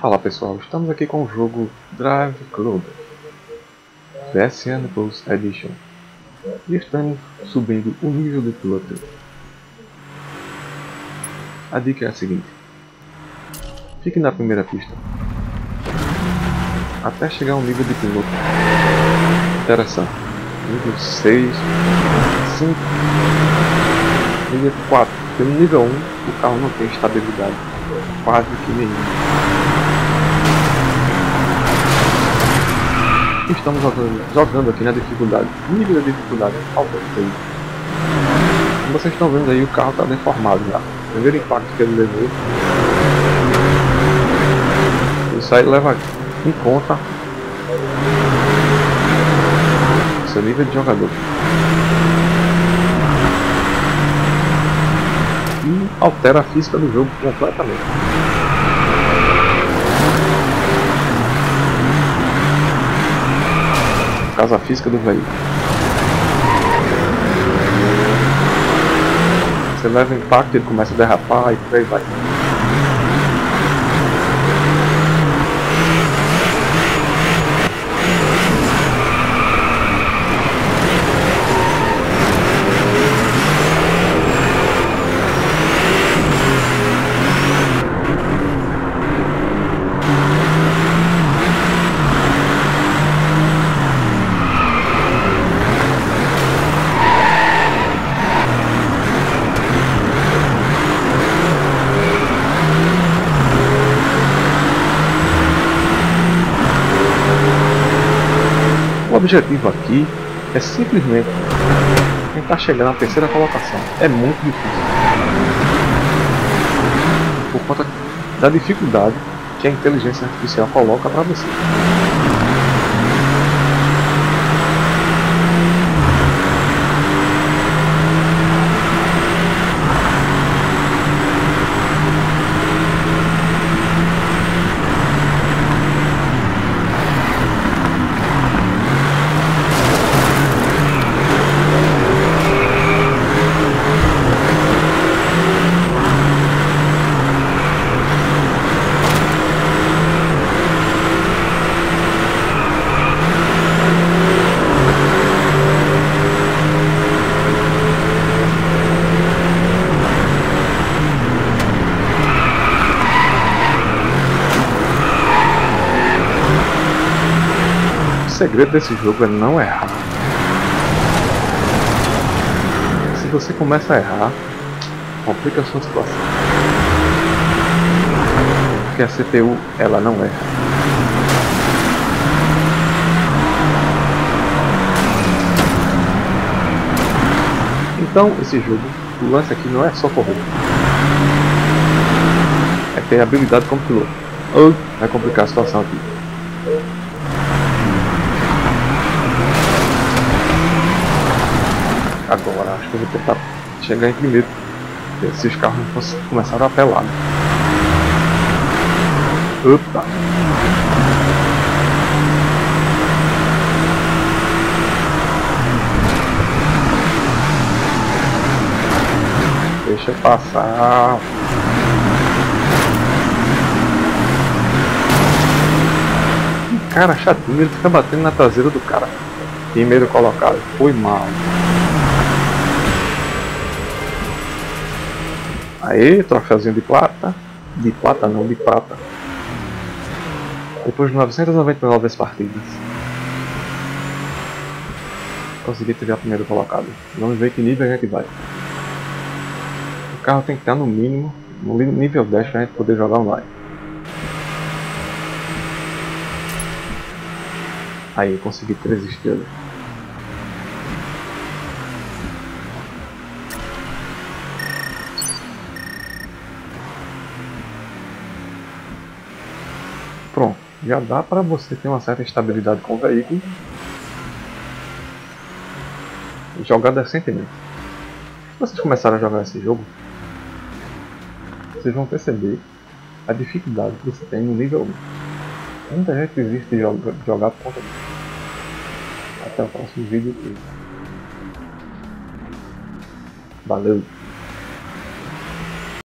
Fala pessoal, estamos aqui com o jogo Drive Club VSN Plus Edition e estamos subindo o nível de piloto. A dica é a seguinte: fique na primeira pista até chegar ao nível de piloto. Interessante. Nível 6, 5, nível 4. Porque no nível 1 o carro não tem estabilidade quase que nenhuma. Estamos jogando, jogando aqui na dificuldade, nível da dificuldade alta 6. Como vocês estão vendo aí, o carro está deformado já. Primeiro impacto que ele levou. Isso aí leva em conta seu nível de jogador. E altera a física do jogo completamente. Caso a física do veículo. Você leva impacto, ele começa a derrapar e por aí vai. Objetivo aqui é simplesmente tentar chegar na terceira colocação. É muito difícil. Por conta da dificuldade que a inteligência artificial coloca para você. Segredo desse jogo é não errar. Se você começa a errar, complica a sua situação. Porque a CPU ela não erra. Então esse jogo, o lance aqui não é só correr. É ter habilidade como piloto. Vai complicar a situação aqui. Agora, acho que eu vou tentar chegar em primeiro. Se os carros começaram a apelar. Né? Opa! Deixa eu passar. Cara chatinho, ele fica batendo na traseira do cara. Primeiro colocado. Foi mal. Aí, troféuzinho de plata. De plata não, de prata. Depois de 999 partidas. Consegui tirar primeiro colocado. Vamos ver que nível a gente vai. O carro tem que estar no mínimo, no nível 10 para a gente poder jogar online. Aí, consegui 3 estrelas. Pronto, já dá para você ter uma certa estabilidade com o veículo e jogar decentemente. Se vocês começarem a jogar esse jogo, vocês vão perceber a dificuldade que você tem no nível 1. Muita gente desiste de jogar por conta disso. Até o próximo vídeo. Valeu!